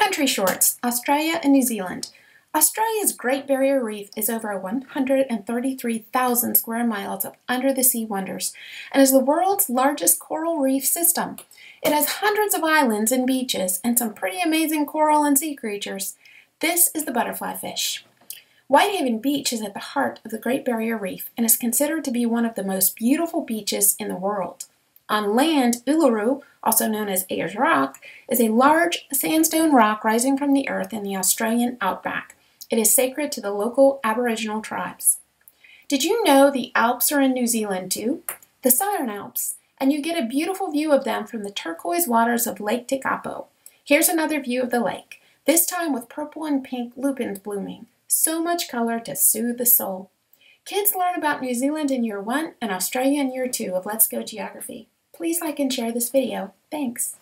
Country Shorts, Australia and New Zealand. Australia's Great Barrier Reef is over 133,000 square miles of under the sea wonders and is the world's largest coral reef system. It has hundreds of islands and beaches and some pretty amazing coral and sea creatures. This is the butterfly fish. Whitehaven Beach is at the heart of the Great Barrier Reef and is considered to be one of the most beautiful beaches in the world. On land, Uluru, also known as Ayers Rock, is a large sandstone rock rising from the earth in the Australian outback. It is sacred to the local Aboriginal tribes. Did you know the Alps are in New Zealand too? The Southern Alps, and you get a beautiful view of them from the turquoise waters of Lake Tekapo. Here's another view of the lake, this time with purple and pink lupins blooming. So much color to soothe the soul. Kids learn about New Zealand in year one and Australia in year two of Let's Go Geography. Please like and share this video. Thanks.